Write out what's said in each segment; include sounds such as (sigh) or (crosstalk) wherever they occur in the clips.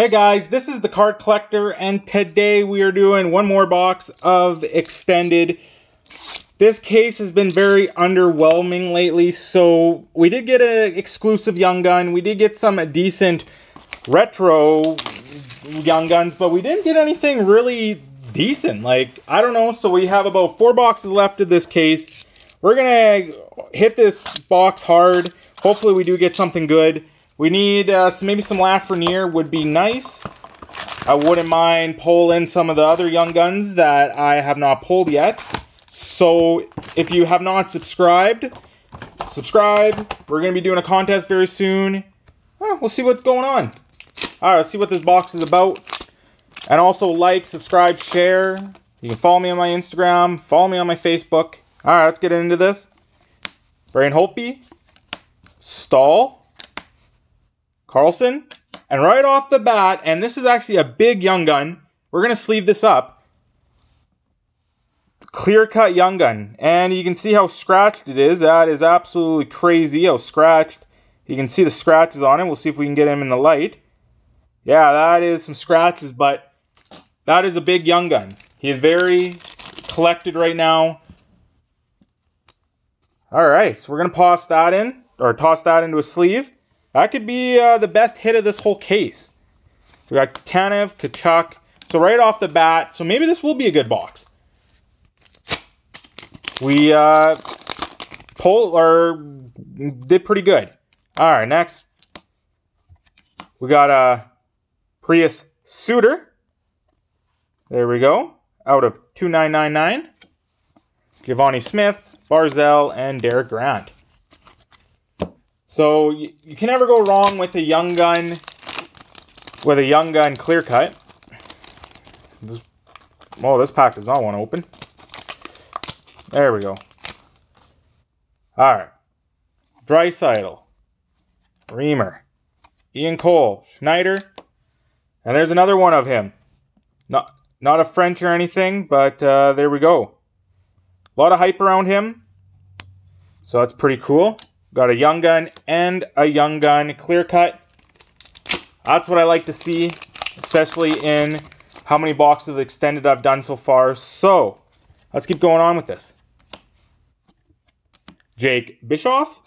Hey guys, this is the Card Collector, and today we are doing one more box of Extended. This case has been very underwhelming lately, so we did get an exclusive Young Gun. We did get some decent retro Young Guns, but we didn't get anything really decent. Like, I don't know, so we have about four boxes left of this case. We're gonna hit this box hard. Hopefully we do get something good. We need uh, maybe some Lafreniere would be nice. I wouldn't mind pulling some of the other Young Guns that I have not pulled yet. So if you have not subscribed, subscribe. We're going to be doing a contest very soon. Well, we'll see what's going on. All right, let's see what this box is about. And also like, subscribe, share. You can follow me on my Instagram, follow me on my Facebook. All right, let's get into this. Braden Holtby, Staal, Carlson. And right off the bat, and this is actually a big young gun, we're going to sleeve this up. Clear cut young gun. And you can see how scratched it is. That is absolutely crazy how scratched. You can see the scratches on it. We'll see if we can get him in the light. Yeah, that is some scratches, but that is a big young gun. He is very collected right now. All right, so we're going to toss that in, or toss that into a sleeve. That could be uh, the best hit of this whole case. We got Tanev, Tkachuk. So right off the bat, so maybe this will be a good box. We uh, pull or did pretty good. All right, next we got a uh, Pius Suter. There we go. Out of 2999. Giovanni Smith, Barzal, and Derek Grant. So you, can never go wrong with a young gun, with a young gun clear cut. This, oh, this pack does not want to open. There we go. All right. Draisaitl, Reimer, Ian Cole, Schneider, and there's another one of him. Not not a French or anything, but uh, there we go. A lot of hype around him, so that's pretty cool. Got a young gun and a young gun clear cut. That's what I like to see, especially in how many boxes extended I've done so far. So let's keep going on with this. Jake Bischoff.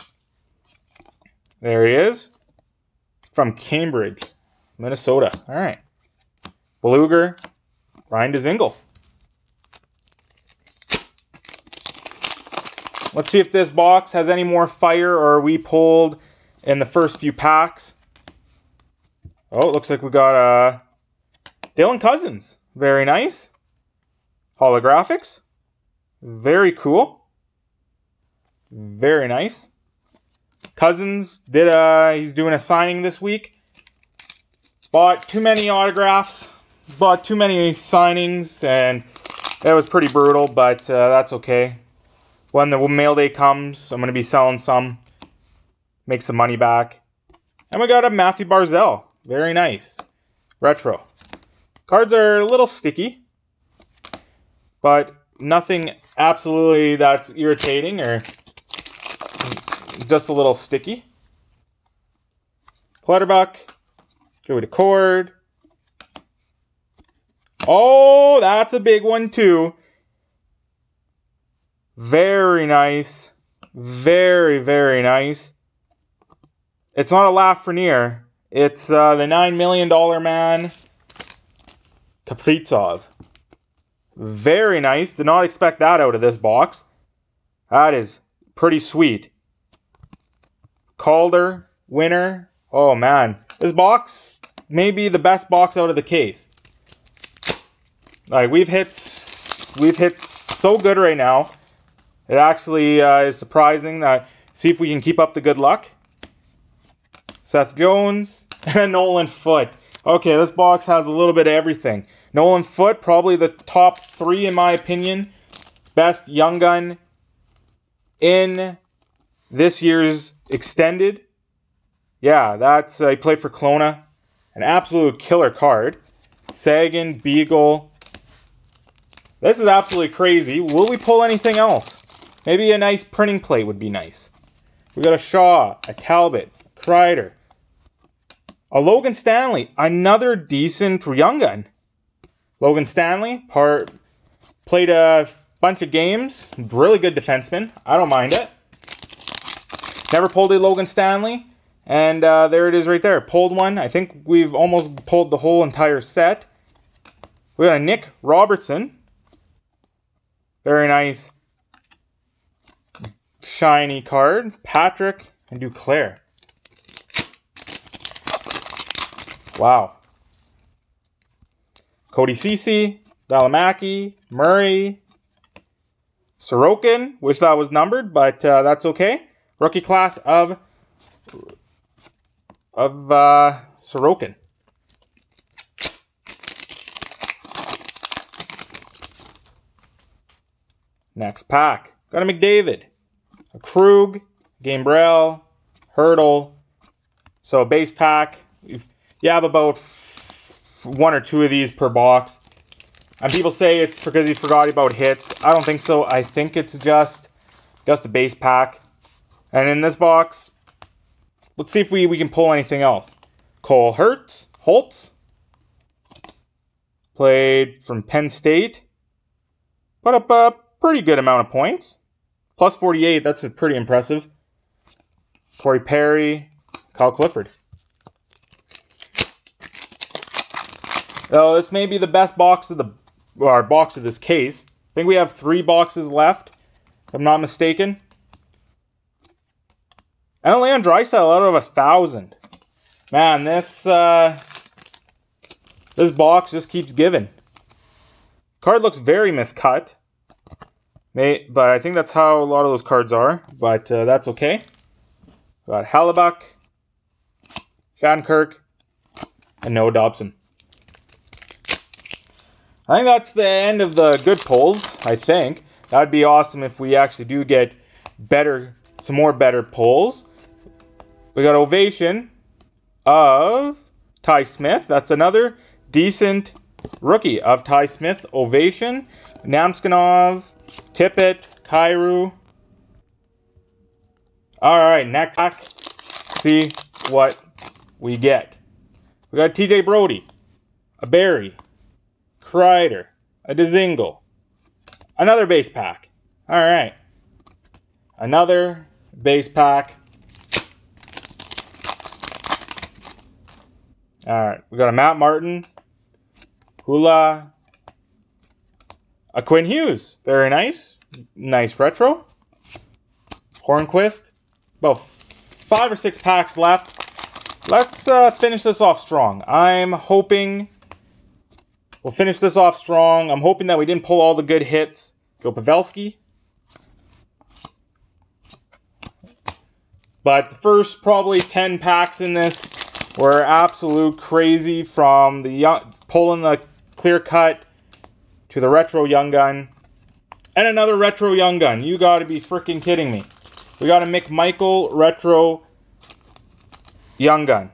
There he is. From Cambridge, Minnesota. All right. Blueger, Ryan Dzingel. Let's see if this box has any more fire or we pulled in the first few packs. Oh, it looks like we got uh, Dylan Cozens. Very nice. Holographics. Very cool. Very nice. Cozens did a, he's doing a signing this week. Bought too many autographs. Bought too many signings and it was pretty brutal, but uh, that's okay when the mail day comes, I'm going to be selling some, make some money back. And we got a Matthew Barzal. Very nice. Retro. Cards are a little sticky, but nothing absolutely that's irritating or just a little sticky. Clutterbuck. Joey Daccord. Oh, that's a big one too. Very nice. Very, very nice. It's not a Lafreniere. It's uh, the $9 million man, Kaprizov. Very nice. Did not expect that out of this box. That is pretty sweet. Calder, winner. Oh, man. This box may be the best box out of the case. Like, we've hit, we've hit so good right now. It actually uh, is surprising that see if we can keep up the good luck. Seth Jones (laughs) and Nolan Foote. Okay, this box has a little bit of everything. Nolan Foote, probably the top three in my opinion. Best young gun in this year's extended. Yeah, that's uh, he played for Kelowna. An absolute killer card. Seguin, Beagle. This is absolutely crazy. Will we pull anything else? Maybe a nice printing plate would be nice. We got a Shaw, a Talbot, Kreider. A Logan Stanley, another decent young gun. Logan Stanley, part played a bunch of games, really good defenseman. I don't mind it. Never pulled a Logan Stanley, and uh, there it is right there. Pulled one. I think we've almost pulled the whole entire set. We got a Nick Robertson. Very nice shiny card. Patrick and Duclair. Wow. Cody Ceci, Valimaki, Murray, Sorokin, Wish that was numbered, but uh, that's okay. Rookie class of of uh, Sorokin. Next pack. Got a McDavid, Krug, Gambrell, Hurdle. So a base pack. You have about one or two of these per box. And people say it's because you forgot about hits. I don't think so. I think it's just just a base pack. And in this box, let's see if we, we can pull anything else. Cole Hertz, Holtz, played from Penn State. Put up a pretty good amount of points. Plus 48, that's pretty impressive. Corey Perry, Kyle Clifford. Oh, this may be the best box of the or box of this case. I think we have three boxes left, if I'm not mistaken. And Leon Draisaitl out of a thousand. Man, this uh, this box just keeps giving. Card looks very miscut. May, but I think that's how a lot of those cards are. But uh, that's okay. Got Hellebuyck, Shattenkirk, and Noah Dobson. I think that's the end of the good pulls, I think. That'd be awesome if we actually do get better, some more better pulls. We got Ovation of Ty Smith. That's another decent rookie of Ty Smith. Ovation. Namestnikov, Tippett, Kyrou. All right, next pack. See what we get. We got TJ Brodie, a Barrie, Kreider, a Dzingel, another base pack. All right, another base pack. All right, we got a Matt Martin, Hula, a Quinn Hughes. Very nice. Nice retro. Hornqvist. About five or six packs left. Let's uh, finish this off strong. I'm hoping we'll finish this off strong. I'm hoping that we didn't pull all the good hits. Joe Pavelski. But the first probably 10 packs in this were absolute crazy from the young, pulling the clear cut to the retro young gun. And another retro young gun. You gotta be freaking kidding me. We got a McMichael retro young gun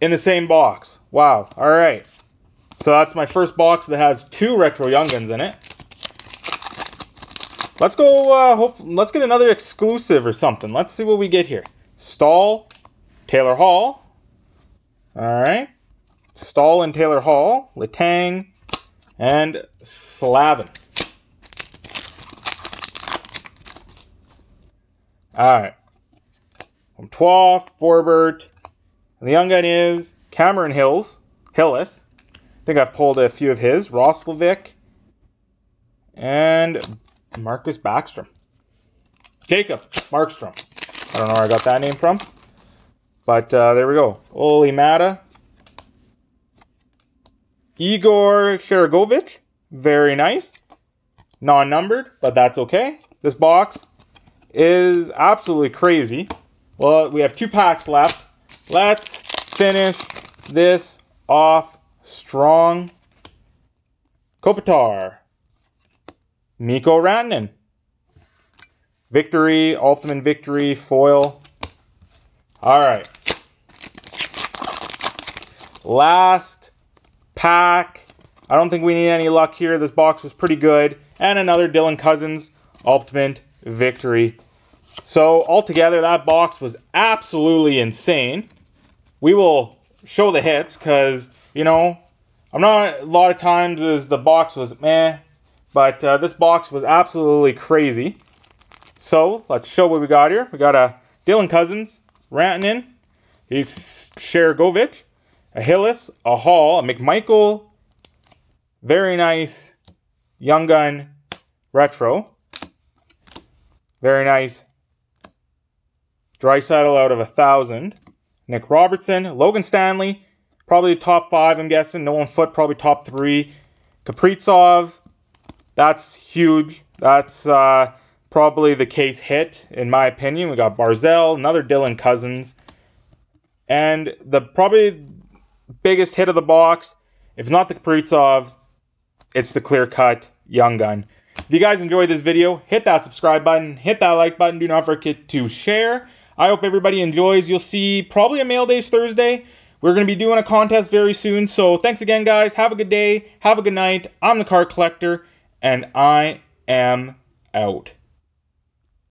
in the same box. Wow. All right. So that's my first box that has two retro young guns in it. Let's go. Uh, hope, let's get another exclusive or something. Let's see what we get here. Staal, Taylor Hall. All right. Staal and Taylor Hall. Letang, and Slavin. All right. From Twa, Forbort, and the young gun is Cameron Hills, Hillis. I think I've pulled a few of his. Roslovic and Marcus Backstrom. Jacob Markstrom. I don't know where I got that name from. But uh, there we go. Olli Maatta, Igor Sharangovich, very nice. Non-numbered, but that's okay. This box is absolutely crazy. Well, we have two packs left. Let's finish this off strong. Kopitar. Mikko Rantanen. Victory, Ultimate Victory, Foil. All right. Last pack. I don't think we need any luck here. This box was pretty good. And another Dylan Cozens Ultimate Victory. So altogether, that box was absolutely insane. We will show the hits because, you know, I'm not, a lot of times as the box was meh, but uh, this box was absolutely crazy. So let's show what we got here. We got a Dylan Cozens, Rantanen, he's Sharangovich, a Hillis, a Hall, a McMichael, very nice Young Gun Retro. Very nice. Draisaitl out of a thousand. Nick Robertson, Logan Stanley, probably top five, I'm guessing. Nolan Foote, probably top three. Kaprizov, that's huge. That's uh, probably the case hit, in my opinion. We got Barzal, another Dylan Cozens. And the probably biggest hit of the box, if not the Kaprizov, it's the clear cut Young Gun. If you guys enjoyed this video, hit that subscribe button, hit that like button. Do not forget to share. I hope everybody enjoys. You'll see probably a mail days Thursday. We're going to be doing a contest very soon. So thanks again, guys. Have a good day. Have a good night. I'm the card collector, and I am out.